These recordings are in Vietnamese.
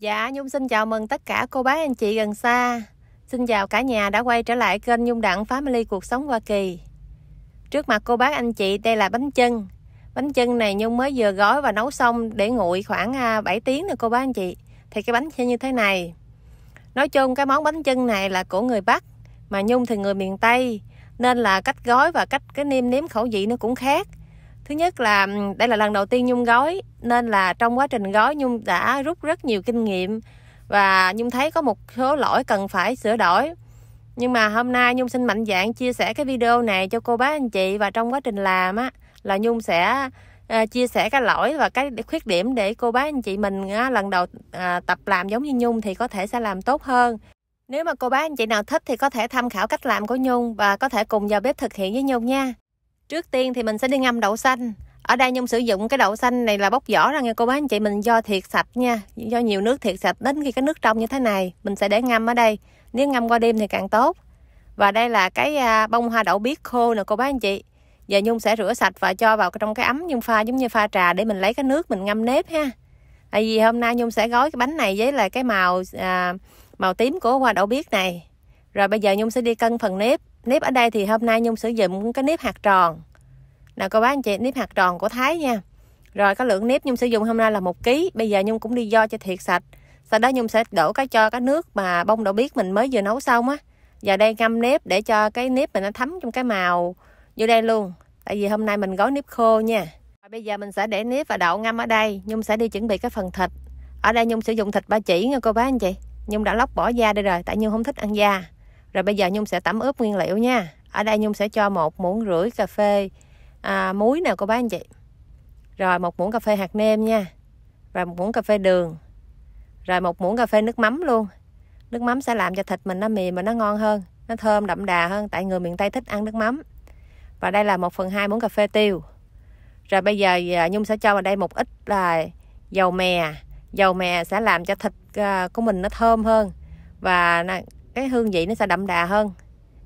Dạ, Nhung xin chào mừng tất cả cô bác anh chị gần xa. Xin chào cả nhà đã quay trở lại kênh Nhung Đặng Family Cuộc Sống Hoa Kỳ. Trước mặt cô bác anh chị đây là bánh chân. Bánh chân này Nhung mới vừa gói và nấu xong để nguội khoảng à, 7 tiếng rồi cô bác anh chị. Thì cái bánh sẽ như thế này. Nói chung cái món bánh chân này là của người Bắc, mà Nhung thì người miền Tây. Nên là cách gói và cách cái nêm nếm khẩu vị nó cũng khác thứ nhất là đây là lần đầu tiên nhung gói nên là trong quá trình gói nhung đã rút rất nhiều kinh nghiệm và nhung thấy có một số lỗi cần phải sửa đổi. Nhưng mà hôm nay nhung xin mạnh dạng chia sẻ cái video này cho cô bác anh chị và trong quá trình làm á là nhung sẽ à, chia sẻ cái lỗi và cái khuyết điểm để cô bác anh chị mình á, lần đầu à, tập làm giống như nhung thì có thể sẽ làm tốt hơn. Nếu mà cô bác anh chị nào thích thì có thể tham khảo cách làm của nhung và có thể cùng vào bếp thực hiện với nhung nha. Trước tiên thì mình sẽ đi ngâm đậu xanh. Ở đây Nhung sử dụng cái đậu xanh này là bóc vỏ ra nha cô bác anh chị mình do thiệt sạch nha. Do nhiều nước thiệt sạch đến khi cái nước trong như thế này mình sẽ để ngâm ở đây. Nếu ngâm qua đêm thì càng tốt. Và đây là cái à, bông hoa đậu biếc khô nè cô bác anh chị. Giờ Nhung sẽ rửa sạch và cho vào trong cái ấm Nhung pha giống như pha trà để mình lấy cái nước mình ngâm nếp ha. Tại vì hôm nay Nhung sẽ gói cái bánh này với là cái màu à, màu tím của hoa đậu biếc này. Rồi bây giờ Nhung sẽ đi cân phần nếp nếp ở đây thì hôm nay nhung sử dụng cái nếp hạt tròn. Nào cô bác anh chị, nếp hạt tròn của thái nha. Rồi cái lượng nếp nhung sử dụng hôm nay là một ký. Bây giờ nhung cũng đi do cho thiệt sạch. Sau đó nhung sẽ đổ cái cho cái nước mà bông đậu biết mình mới vừa nấu xong á. Giờ đây ngâm nếp để cho cái nếp mình nó thấm trong cái màu vô đây luôn. Tại vì hôm nay mình gói nếp khô nha. Rồi bây giờ mình sẽ để nếp và đậu ngâm ở đây. Nhung sẽ đi chuẩn bị cái phần thịt. Ở đây nhung sử dụng thịt ba chỉ nha cô bác anh chị. Nhung đã lóc bỏ da đây rồi, tại nhung không thích ăn da rồi bây giờ Nhung sẽ tẩm ướp nguyên liệu nha. Ở đây Nhung sẽ cho một muỗng rưỡi cà phê à, muối nào cô bác anh chị. Rồi một muỗng cà phê hạt nêm nha. Rồi một muỗng cà phê đường. Rồi một muỗng cà phê nước mắm luôn. Nước mắm sẽ làm cho thịt mình nó mềm và nó ngon hơn. Nó thơm đậm đà hơn. Tại người miền Tây thích ăn nước mắm. Và đây là một phần hai muỗng cà phê tiêu. Rồi bây giờ à, Nhung sẽ cho vào đây một ít là dầu mè. Dầu mè sẽ làm cho thịt à, của mình nó thơm hơn. Và cái hương vị nó sẽ đậm đà hơn.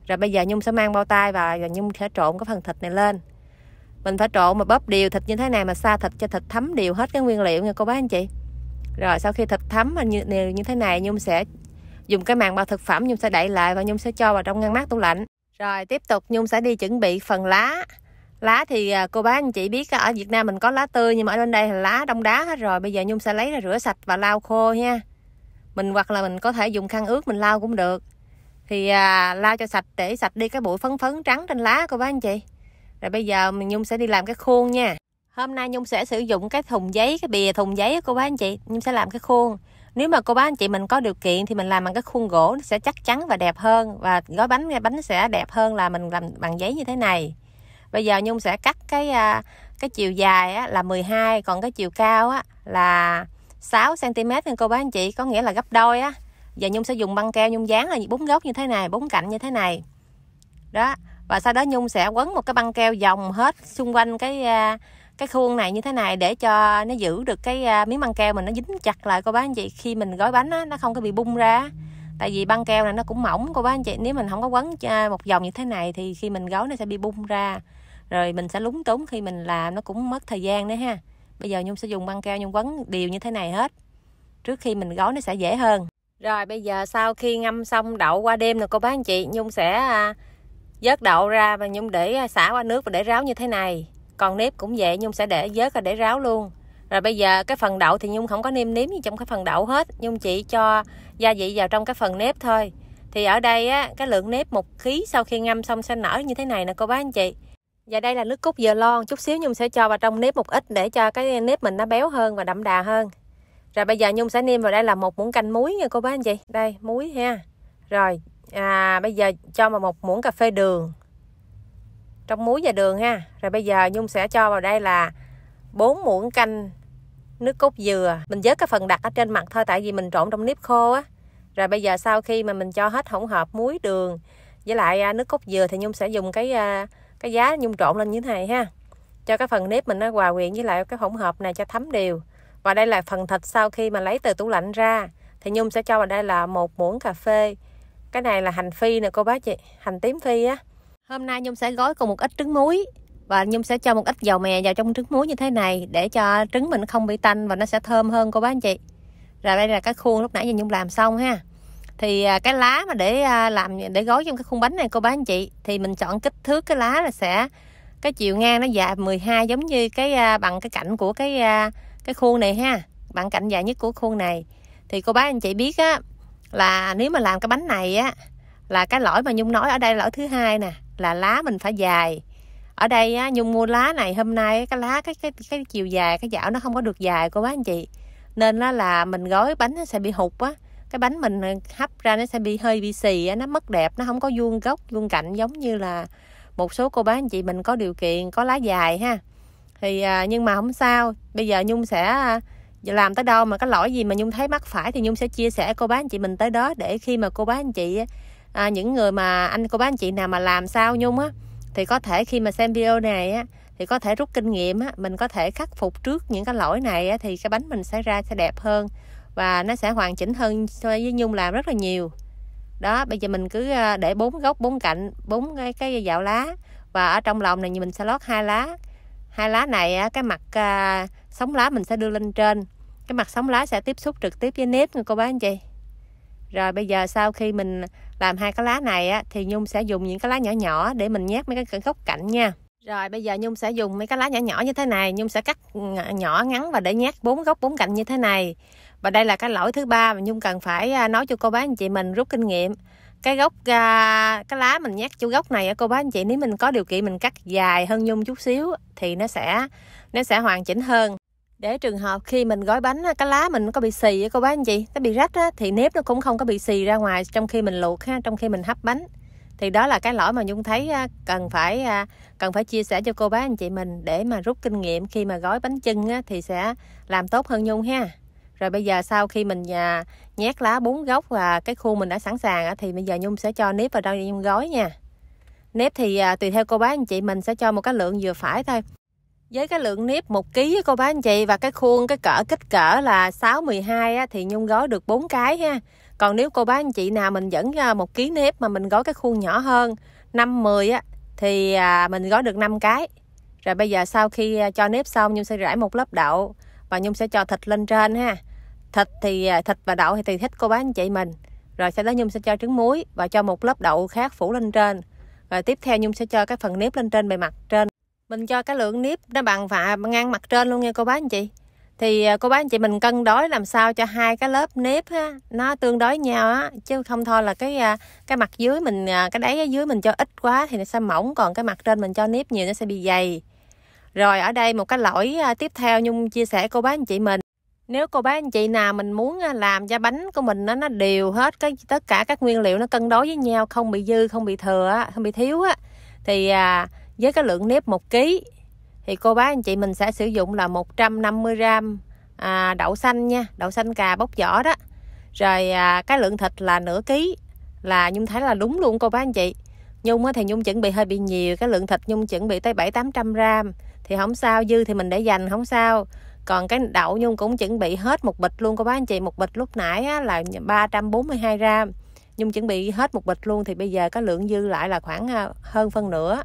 Rồi bây giờ nhung sẽ mang bao tay và nhung sẽ trộn cái phần thịt này lên. Mình phải trộn mà bóp đều thịt như thế này mà xa thịt cho thịt thấm đều hết cái nguyên liệu nha cô bác anh chị. Rồi sau khi thịt thấm như, như thế này nhung sẽ dùng cái màng bao thực phẩm nhung sẽ đậy lại và nhung sẽ cho vào trong ngăn mát tủ lạnh. Rồi tiếp tục nhung sẽ đi chuẩn bị phần lá. Lá thì à, cô bác anh chị biết ở Việt Nam mình có lá tươi nhưng mà ở bên đây là lá đông đá hết rồi. Bây giờ nhung sẽ lấy ra rửa sạch và lau khô nha mình hoặc là mình có thể dùng khăn ướt mình lau cũng được. Thì à, lau cho sạch để sạch đi cái bụi phấn phấn trắng trên lá cô bác anh chị. Rồi bây giờ mình nhung sẽ đi làm cái khuôn nha. Hôm nay nhung sẽ sử dụng cái thùng giấy cái bìa thùng giấy cô bác anh chị. Nhung sẽ làm cái khuôn. Nếu mà cô bác anh chị mình có điều kiện thì mình làm bằng cái khuôn gỗ nó sẽ chắc chắn và đẹp hơn. Và gói bánh bánh sẽ đẹp hơn là mình làm bằng giấy như thế này. Bây giờ nhung sẽ cắt cái à, cái chiều dài á, là 12 còn cái chiều cao á, là 6 cm nha cô bác anh chị có nghĩa là gấp đôi á. Và nhung sẽ dùng băng keo nhung dán là bốn góc như thế này bốn cạnh như thế này. Đó và sau đó nhung sẽ quấn một cái băng keo vòng hết xung quanh cái à, cái khuôn này như thế này để cho nó giữ được cái à, miếng băng keo mình nó dính chặt lại cô bác anh chị. Khi mình gói bánh á, nó không có bị bung ra tại vì băng keo này nó cũng mỏng cô bác anh chị. Nếu mình không có quấn à, một vòng như thế này thì khi mình gói nó sẽ bị bung ra. Rồi mình sẽ lúng túng khi mình làm nó cũng mất thời gian nữa ha bây giờ nhung sẽ dùng băng keo nhung quấn đều như thế này hết, trước khi mình gói nó sẽ dễ hơn. Rồi, bây giờ sau khi ngâm xong đậu qua đêm nè cô bác anh chị, nhung sẽ à, vớt đậu ra và nhung để à, xả qua nước và để ráo như thế này. Còn nếp cũng vậy, nhung sẽ để vớt và để ráo luôn. Rồi bây giờ cái phần đậu thì nhung không có nêm nếm gì trong cái phần đậu hết. Nhung chỉ cho gia vị vào trong cái phần nếp thôi. Thì ở đây á, cái lượng nếp một ký sau khi ngâm xong sẽ nở như thế này nè cô bác anh chị và đây là nước cốt dừa lon. Chút xíu nhung sẽ cho vào trong nếp một ít để cho cái nếp mình nó béo hơn và đậm đà hơn. Rồi bây giờ nhung sẽ nêm vào đây là một muỗng canh muối nha cô bác anh chị. Đây muối ha. Rồi à, bây giờ cho vào một muỗng cà phê đường. Trong muối và đường ha. Rồi bây giờ nhung sẽ cho vào đây là 4 muỗng canh nước cốt dừa. Mình vớt cái phần đặt ở trên mặt thôi tại vì mình trộn trong nếp khô á. Rồi bây giờ sau khi mà mình cho hết hỗn hợp muối đường với lại à, nước cốt dừa thì nhung sẽ dùng cái à, cái giá nhung trộn lên như thế này ha. Cho cái phần nếp mình nó hòa quyện với lại cái hỗn hợp này cho thấm đều. Và đây là phần thịt sau khi mà lấy từ tủ lạnh ra. Thì nhung sẽ cho vào đây là một muỗng cà phê. Cái này là hành phi nè cô bác chị, hành tím phi á. Hôm nay nhung sẽ gói cùng một ít trứng muối và nhung sẽ cho một ít dầu mè vào trong trứng muối như thế này để cho trứng mình không bị tanh và nó sẽ thơm hơn cô bác anh chị. Rồi đây là cái khuôn lúc nãy giờ nhung làm xong ha thì à, cái lá mà để à, làm để gói trong cái khuôn bánh này cô bác anh chị thì mình chọn kích thước cái lá là sẽ cái chiều ngang nó dài 12 giống như cái à, bằng cái cạnh của cái cái khuôn này ha bằng cạnh dài nhất của khuôn này. Thì cô bác anh chị biết á là nếu mà làm cái bánh này á là cái lỗi mà nhung nói ở đây lỗi thứ hai nè là lá mình phải dài. Ở đây á, nhung mua lá này hôm nay cái lá cái cái cái chiều dài cái dạo nó không có được dài cô bác anh chị. Nên là, là mình gói bánh nó sẽ bị hụt á cái bánh mình ờ, hấp ra nó sẽ bị hơi bị xì á, nó mất đẹp nó không có vuông góc vuông cạnh giống như là một số cô bác anh chị mình có điều kiện có lá dài ha. Thì à, nhưng mà không sao. Bây giờ nhung sẽ à, làm tới đâu mà cái lỗi gì mà nhung thấy mắc phải thì nhung sẽ chia sẻ cô bác anh chị mình tới đó để khi mà cô bác anh chị à, những người mà anh cô bác anh chị nào mà làm sao nhung á thì có thể khi mà xem video này á thì có thể rút kinh nghiệm á mình có thể khắc phục trước những cái lỗi này á, thì cái bánh mình sẽ ra sẽ đẹp hơn và nó sẽ hoàn chỉnh hơn so với nhung làm rất là nhiều. Đó bây giờ mình cứ ờ, để bốn góc bốn cạnh bốn cái cái dạo lá và ở trong lòng này mình sẽ lót hai lá. Hai lá này cái mặt à, lá mình sẽ đưa lên trên. Cái mặt sóng lá sẽ tiếp xúc trực tiếp với nếp nha cô bác anh chị. Rồi bây giờ sau khi mình làm hai cái lá này á, thì Nhung sẽ dùng những cái lá nhỏ nhỏ để mình nhét mấy cái góc cạnh nha. Rồi bây giờ Nhung sẽ dùng mấy cái lá nhỏ nhỏ như thế này. Nhung sẽ cắt nhỏ ngắn và để nhét bốn góc bốn cạnh như thế này và đây là cái lỗi thứ ba mà Nhung cần phải à, nói cho cô bác anh chị mình rút kinh nghiệm. Cái gốc à, cái lá mình nhắc chú gốc này cô bác anh chị nếu mình có điều kiện mình cắt dài hơn Nhung chút xíu thì nó sẽ nó sẽ hoàn chỉnh hơn. Để trường hợp khi mình gói bánh cái lá mình có bị xì cô bác anh chị nó bị rách á, thì nếp nó cũng không có bị xì ra ngoài trong khi mình luộc ha trong khi mình hấp bánh. Thì đó là cái lỗi mà nhung thấy à, cần phải cần phải chia sẻ cho cô bác anh chị mình để mà rút kinh nghiệm khi mà gói bánh chưng thì sẽ làm tốt hơn nhung ha rồi bây giờ sau khi mình à, nhét lá bốn gốc và cái khuôn mình đã sẵn sàng thì bây giờ nhung sẽ cho nếp vào trong nhung gói nha. Nếp thì à, tùy theo cô bác anh chị mình sẽ cho một cái lượng vừa phải thôi. Với cái lượng nếp một ký cô bác anh chị và cái khuôn cái cỡ kích cỡ là 6 12 á, thì nhung gói được 4 cái ha. Còn nếu cô bác anh chị nào mình dẫn à, một ký nếp mà mình gói cái khuôn nhỏ hơn 5 10 á thì mình gói được 5 cái. Rồi bây giờ sau khi cho nếp xong nhung sẽ rải một lớp đậu và nhung sẽ cho thịt lên trên ha. Thịt thì à, thịt và đậu thì tùy thích cô bác anh chị mình. Rồi sau đó nhung sẽ cho trứng muối và cho một lớp đậu khác phủ lên trên. Rồi tiếp theo nhung sẽ cho cái phần nếp lên trên bề mặt trên. Mình cho cái lượng nếp nó bằng phạ ngang mặt trên luôn nha cô bác anh chị. Thì à, cô bác anh chị mình cân đối làm sao cho hai cái lớp nếp á, nó tương đối nhau á. Chứ không thôi là cái à, cái mặt dưới mình cái đáy ở dưới mình cho ít quá thì nó sẽ mỏng còn cái mặt trên mình cho nếp nhiều nó sẽ bị dày rồi ở đây một cái lỗi à, tiếp theo nhung chia sẻ cô bác anh chị mình. Nếu cô bác anh chị nào mình muốn à, làm cho bánh của mình nó nó đều hết cái tất cả các nguyên liệu nó cân đối với nhau không bị dư không bị thừa không bị thiếu á thì à, với cái lượng nếp một ký thì cô bác anh chị mình sẽ sử dụng là 150 gram à, đậu xanh nha đậu xanh cà bóc vỏ đó. Rồi à, cái lượng thịt là nửa ký là nhung thấy là đúng luôn cô bác anh chị nhung thì nhung chuẩn bị hơi bị nhiều cái lượng thịt nhung chuẩn bị tới bảy tám trăm gram. Thì không sao dư thì mình để dành không sao. Còn cái đậu nhung cũng chuẩn bị hết một bịch luôn cô bác anh chị một bịch lúc nãy á, là 342 gram. Nhung chuẩn bị hết một bịch luôn thì bây giờ cái lượng dư lại là khoảng à, hơn phân nửa.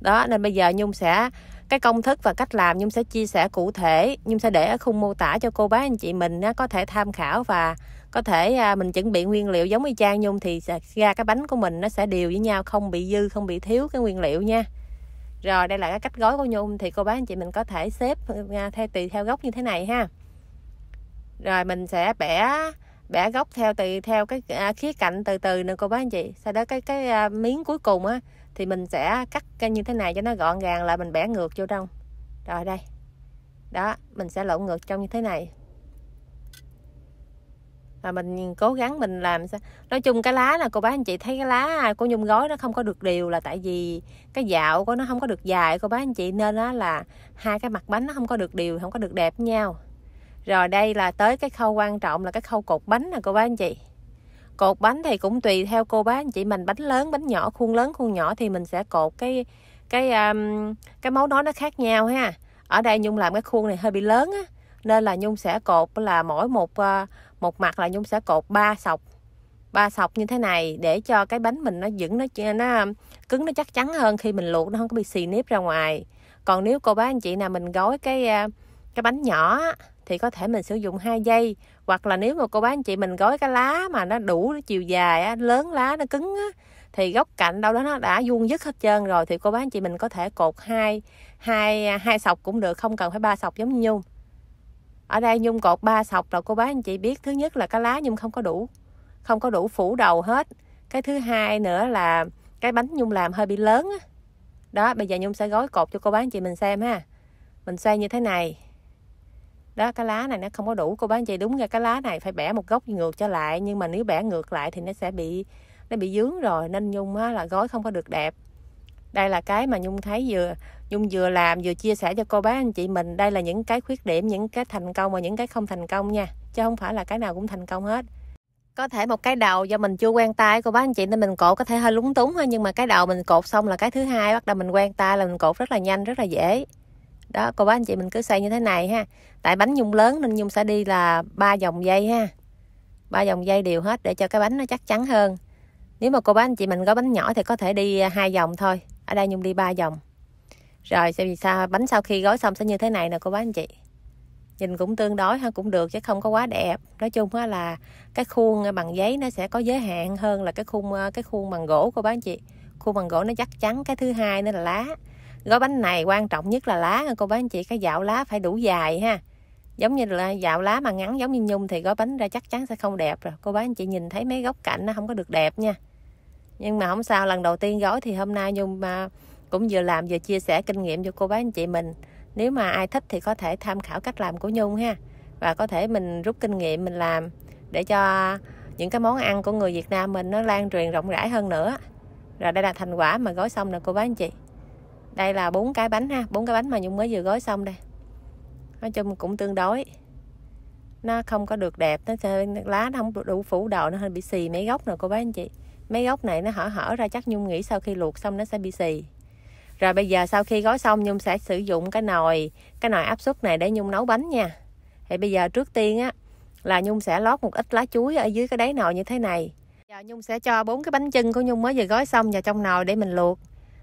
Đó nên bây giờ nhung sẽ cái công thức và cách làm nhung sẽ chia sẻ cụ thể. Nhung sẽ để ở khung mô tả cho cô bác anh chị mình có thể tham khảo và có thể à, mình chuẩn bị nguyên liệu giống y chang nhung thì ra cái bánh của mình nó sẽ đều với nhau không bị dư không bị thiếu cái nguyên liệu nha. Rồi đây là cái cách gói của nhung thì cô bác anh chị mình có thể xếp à, theo tùy theo góc như thế này ha. Rồi mình sẽ bẻ bẻ góc theo tùy theo cái à, khía cạnh từ từ nè cô bác anh chị. Sau đó cái cái à, miếng cuối cùng á thì mình sẽ cắt như thế này cho nó gọn gàng là mình bẻ ngược vô trong. Rồi đây. Đó mình sẽ lộn ngược trong như thế này và mình cố gắng mình làm sao? Nói chung cái lá là cô bác anh chị thấy cái lá cô nhung gói nó không có được đều là tại vì cái dạo của nó không có được dài. Cô bác anh chị nên đó là hai cái mặt bánh nó không có được đều không có được đẹp với nhau. Rồi đây là tới cái khâu quan trọng là cái khâu cột bánh nè cô bác anh chị. Cột bánh thì cũng tùy theo cô bác anh chị. Mình bánh lớn bánh nhỏ khuôn lớn khuôn nhỏ thì mình sẽ cột cái cái um, cái mấu đó nó khác nhau ha. Ở đây nhung làm cái khuôn này hơi bị lớn á nên là nhung sẽ cột là mỗi một uh, một mặt là nhung sẽ cột ba sọc ba sọc như thế này để cho cái bánh mình nó vững nó nó cứng nó chắc chắn hơn khi mình luộc nó không có bị xì nếp ra ngoài. Còn nếu cô bác anh chị nào mình gói cái à, cái bánh nhỏ thì có thể mình sử dụng hai dây hoặc là nếu mà cô bác anh chị mình gói cái lá mà nó đủ chiều dài á, lớn lá nó cứng á, thì góc cạnh đâu đó nó đã vuông dứt hết trơn rồi thì cô bác anh chị mình có thể cột hai hai à, hai sọc cũng được không cần phải ba sọc giống như nhung ở đây nhung cột ba sọc là cô bác anh chị biết thứ nhất là cái lá nhung không có đủ không có đủ phủ đầu hết. Cái thứ hai nữa là cái bánh nhung làm hơi bị lớn á. Đó bây giờ nhung sẽ gói cột cho cô bác anh chị mình xem ha. Mình xoay như thế này. Đó cái lá này nó không có đủ. Cô bác anh chị đúng ra cái lá này phải bẻ một góc ngược trở lại nhưng mà nếu bẻ ngược lại thì nó sẽ bị nó bị dướng rồi nên nhung á, là gói không có được đẹp. Đây là cái mà nhung thấy vừa nhung vừa làm vừa chia sẻ cho cô bác anh chị mình, đây là những cái khuyết điểm, những cái thành công và những cái không thành công nha, chứ không phải là cái nào cũng thành công hết. Có thể một cái đầu do mình chưa quen tay cô bác anh chị nên mình cột có thể hơi lúng túng thôi, nhưng mà cái đầu mình cột xong là cái thứ hai bắt đầu mình quen tay là mình cột rất là nhanh, rất là dễ. Đó, cô bác anh chị mình cứ xoay như thế này ha. Tại bánh nhung lớn nên nhung sẽ đi là ba dòng dây ha. Ba dòng dây đều hết để cho cái bánh nó chắc chắn hơn. Nếu mà cô bác anh chị mình có bánh nhỏ thì có thể đi à, hai vòng thôi. Ở đây nhung đi ba vòng rồi xem vì sao bánh sau khi gói xong sẽ như thế này nè, cô bác anh chị. Nhìn cũng tương đối ha, cũng được chứ không có quá đẹp. Nói chung á là cái khuôn ờ, bằng giấy nó sẽ có giới hạn hơn là cái khuôn ờ, cái khuôn bằng gỗ, cô bác anh chị. Khuôn bằng gỗ nó chắc chắn, cái thứ hai nữa là lá. Gói bánh này quan trọng nhất là lá cô bác anh chị. Cái dạo lá phải đủ dài ha. Giống như là dạo lá mà ngắn giống như nhung thì gói bánh ra chắc chắn sẽ không đẹp rồi. Cô bác anh chị nhìn thấy mấy góc cạnh nó không có được đẹp nha. Nhưng mà không sao, lần đầu tiên gói thì hôm nay nhung mà cũng vừa làm vừa chia sẻ kinh nghiệm cho cô bác anh chị mình. Nếu mà ai thích thì có thể tham khảo cách làm của nhung ha. Và có thể mình rút kinh nghiệm mình làm để cho những cái món ăn của người Việt Nam mình nó lan truyền rộng rãi hơn nữa. Rồi đây là thành quả mà gói xong nè cô bác anh chị. Đây là bốn cái bánh ha, bốn cái bánh mà nhung mới vừa gói xong đây. Nói chung cũng tương đối. Nó không có được đẹp, nó lá nó không đủ phủ đầu nó hơi bị xì mấy góc nè cô bác anh chị. Mấy góc này nó hở hở ra, chắc nhung nghĩ sau khi luộc xong nó sẽ bị xì rồi bây giờ sau khi gói xong nhung sẽ sử dụng cái nồi cái nồi áp suất này để nhung nấu bánh nha. Thì bây giờ trước tiên á là nhung sẽ lót một ít lá chuối ở dưới cái đáy nồi như thế này. Giờ nhung sẽ cho bốn cái bánh chưng của nhung mới vừa gói xong vào trong nồi để mình luộc.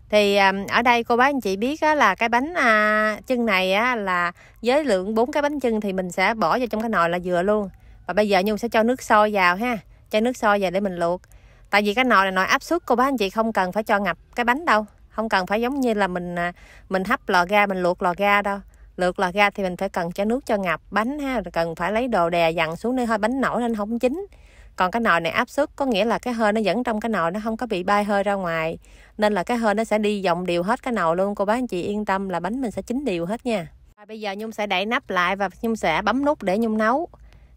Thì ở đây cô bác anh chị biết á, là cái bánh à, chân này á, là với lượng bốn cái bánh chân thì mình sẽ bỏ vào trong cái nồi là vừa luôn. Và bây giờ nhung sẽ cho nước sôi vào ha cho nước sôi vào để mình luộc. Tại vì cái nồi là nồi áp suất cô bác anh chị không cần phải cho ngập cái bánh đâu không cần phải giống như là mình à, mình hấp lò ga mình luộc lò ga đâu. Luộc lò ga thì mình phải cần cho nước cho ngập bánh ha cần phải lấy đồ đè dằn xuống nơi hơi bánh nổi lên không chín. Còn cái nồi này áp suất có nghĩa là cái hơi nó vẫn trong cái nồi nó không có bị bay hơi ra ngoài. Nên là cái hơi nó sẽ đi vòng đều hết cái nồi luôn. Cô bác anh chị yên tâm là bánh mình sẽ chín đều hết nha. Và bây giờ nhung sẽ đậy nắp lại và nhung sẽ bấm nút để nhung nấu.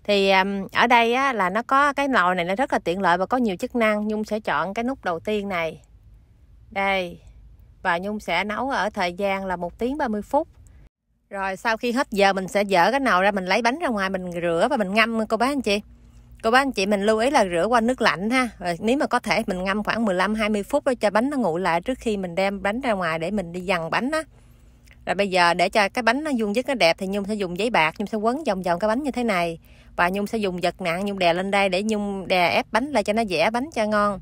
Thì um, ở đây á, là nó có cái nồi này nó rất là tiện lợi và có nhiều chức năng. Nhung sẽ chọn cái nút đầu tiên này. Đây và nhung sẽ nấu ở thời gian là một tiếng 30 phút. Rồi sau khi hết giờ mình sẽ dỡ cái nồi ra, mình lấy bánh ra ngoài, mình rửa và mình ngâm, cô bác anh chị. Cô bác anh chị mình lưu ý là rửa qua nước lạnh ha. Rồi nếu mà có thể mình ngâm khoảng 15 20 phút để cho bánh nó nguội lại trước khi mình đem bánh ra ngoài để mình đi dằn bánh á. Rồi bây giờ để cho cái bánh nó vuông dứt nó đẹp thì nhung sẽ dùng giấy bạc, nhung sẽ quấn vòng vòng cái bánh như thế này. Và nhung sẽ dùng vật nặng, nhung đè lên đây để nhung đè ép bánh lại cho nó dẻ bánh cho ngon.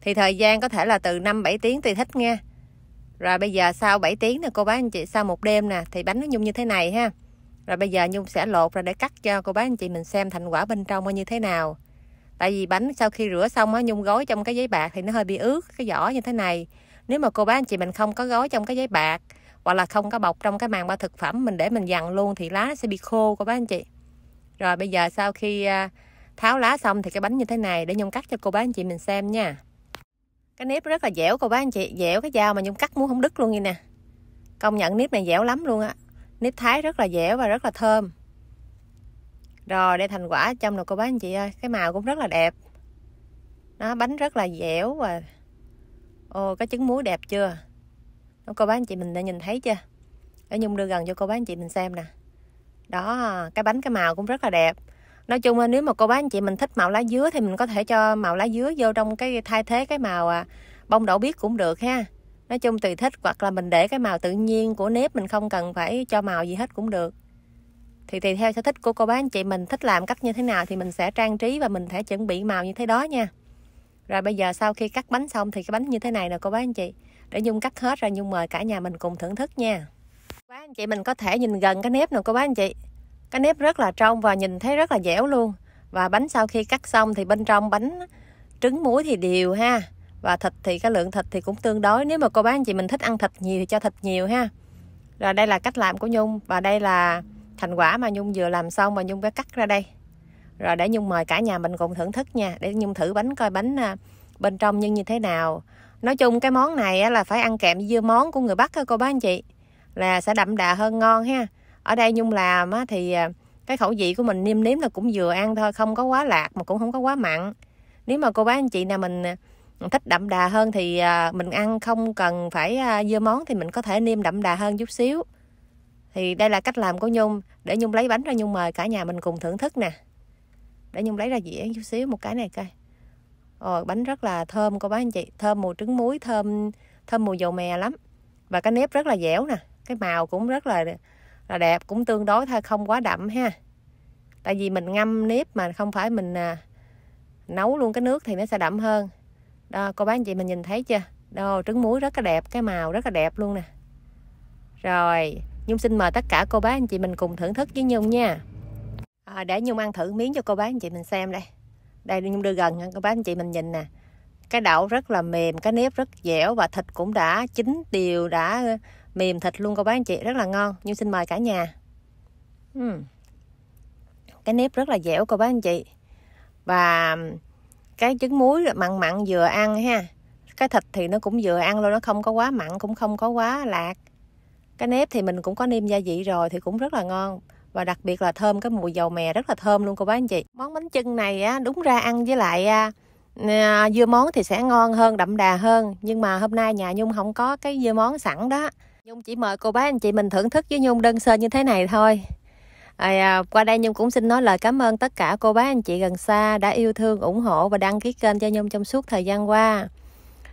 Thì thời gian có thể là từ 5 7 tiếng tùy thích nha rồi bây giờ sau 7 tiếng nè, cô bác anh chị, sau một đêm nè, thì bánh nó nhung như thế này ha. Rồi bây giờ nhung sẽ lột ra để cắt cho cô bác anh chị mình xem thành quả bên trong nó như thế nào. Tại vì bánh sau khi rửa xong á, nhung gói trong cái giấy bạc thì nó hơi bị ướt, cái vỏ như thế này. Nếu mà cô bác anh chị mình không có gói trong cái giấy bạc, hoặc là không có bọc trong cái màng bao thực phẩm mình để mình dằn luôn thì lá sẽ bị khô, cô bác anh chị. Rồi bây giờ sau khi à, tháo lá xong thì cái bánh như thế này để nhung cắt cho cô bác anh chị mình xem nha cái nếp rất là dẻo cô bác anh chị, dẻo cái dao mà nhung cắt muốn không đứt luôn như nè. Công nhận nếp này dẻo lắm luôn á. Nếp thái rất là dẻo và rất là thơm. Rồi đây thành quả trong nồi cô bác anh chị ơi, cái màu cũng rất là đẹp. Nó bánh rất là dẻo và, ô cái trứng muối đẹp chưa? Nó cô bác anh chị mình đã nhìn thấy chưa? Để nhung đưa gần cho cô bác anh chị mình xem nè. Đó, cái bánh, cái màu cũng rất là đẹp nói chung là nếu mà cô bác anh chị mình thích màu lá dứa thì mình có thể cho màu lá dứa vô trong cái thay thế cái màu à, bông đậu biếc cũng được ha. Nói chung tùy thích hoặc là mình để cái màu tự nhiên của nếp mình không cần phải cho màu gì hết cũng được. Thì tùy theo sở thích của cô bác anh chị mình thích làm cách như thế nào thì mình sẽ trang trí và mình sẽ chuẩn bị màu như thế đó nha. Rồi bây giờ sau khi cắt bánh xong thì cái bánh như thế này nè cô bác anh chị. Để nhung cắt hết rồi nhung mời cả nhà mình cùng thưởng thức nha. Cô bác anh chị mình có thể nhìn gần cái nếp nè cô bác anh chị cái nếp rất là trong và nhìn thấy rất là dẻo luôn. Và bánh sau khi cắt xong thì bên trong bánh trứng muối thì đều ha. Và thịt thì, cái lượng thịt thì cũng tương đối. Nếu mà cô bác anh chị mình thích ăn thịt nhiều thì cho thịt nhiều ha. Rồi đây là cách làm của Nhung. Và đây là thành quả mà Nhung vừa làm xong và Nhung đã cắt ra đây. Rồi để Nhung mời cả nhà mình cùng thưởng thức nha. Để Nhung thử bánh, coi bánh à, bên trong như như thế nào. Nói chung cái món này là phải ăn kèm với dưa món của người Bắc thôi cô bác anh chị. Là sẽ đậm đà hơn ngon ha ở đây Nhung làm á thì à, cái khẩu vị của mình nêm nếm là cũng vừa ăn thôi không có quá lạc mà cũng không có quá mặn. Nếu mà cô bác anh chị nào mình à, thích đậm đà hơn thì à, mình ăn không cần phải dưa món thì mình có thể nêm đậm đà hơn chút xíu. Thì đây là cách làm của Nhung. Để Nhung lấy bánh ra Nhung mời cả nhà mình cùng thưởng thức nè. Để Nhung lấy ra dĩa chút xíu một cái này coi. Ồ, bánh rất là thơm cô bác anh chị. Thơm mùi trứng muối thơm thơm mùi dầu mè lắm. Và cái nếp rất là dẻo nè. Cái màu cũng rất là là đẹp cũng tương đối thôi không quá đậm ha. Tại vì mình ngâm nếp mà không phải mình à, nấu luôn cái nước thì nó sẽ đậm hơn. Đó cô bác anh chị mình nhìn thấy chưa? Đâu trứng muối rất là đẹp cái màu rất là đẹp luôn nè. Rồi Nhung xin mời tất cả cô bác anh chị mình cùng thưởng thức với Nhung nha. À, Để Nhung ăn thử miếng cho cô bác anh chị mình xem đây. Đây Nhung đưa gần cô bác anh chị mình nhìn nè. Cái đậu rất là mềm, cái nếp rất dẻo Và thịt cũng đã chín đều, đã mềm thịt luôn cô bác anh chị Rất là ngon. Nhung xin mời cả nhà. Uhm. Cái nếp rất là dẻo cô bác anh chị. Và cái trứng muối mặn mặn vừa ăn ha. Cái thịt thì nó cũng vừa ăn luôn nó không có quá mặn cũng không có quá lạc. Cái nếp thì mình cũng có nêm gia vị rồi thì cũng rất là ngon. Và đặc biệt là thơm cái mùi dầu mè rất là thơm luôn cô bác anh chị. Món bánh chưng này á đúng ra ăn với lại à, à, dưa món thì sẽ ngon hơn đậm đà hơn. Nhưng mà hôm nay nhà nhung không có cái dưa món sẵn đó nhung chỉ mời cô bác anh chị mình thưởng thức với nhung đơn sơ như thế này thôi À, à qua đây Nhung cũng xin nói lời cảm ơn tất cả cô bác anh chị gần xa đã yêu thương, ủng hộ và đăng ký kênh cho Nhung trong suốt thời gian qua.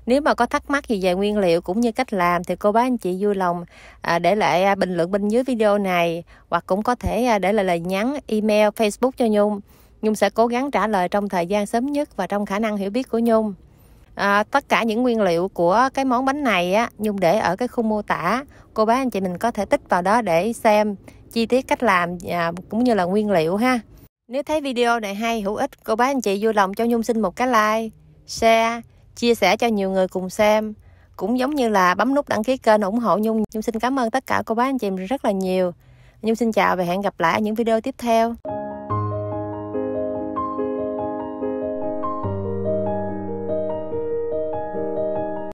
Nếu mà có thắc mắc gì về nguyên liệu cũng như cách làm thì cô bác anh chị vui lòng à, để lại à, bình luận bên dưới video này hoặc cũng có thể à, để lại lời nhắn email Facebook cho Nhung. Nhung sẽ cố gắng trả lời trong thời gian sớm nhất và trong khả năng hiểu biết của Nhung. À, tất cả những nguyên liệu của cái món bánh này á Nhung để ở cái khung mô tả. Cô bác anh chị mình có thể tích vào đó để xem chi tiết cách làm à, cũng như là nguyên liệu ha. Nếu thấy video này hay hữu ích cô bác anh chị vui lòng cho Nhung xin một cái like share chia sẻ cho nhiều người cùng xem. Cũng giống như là bấm nút đăng ký kênh ủng hộ Nhung. Nhung xin cảm ơn tất cả cô bác anh chị rất là nhiều. Nhung xin chào và hẹn gặp lại ở những video tiếp theo.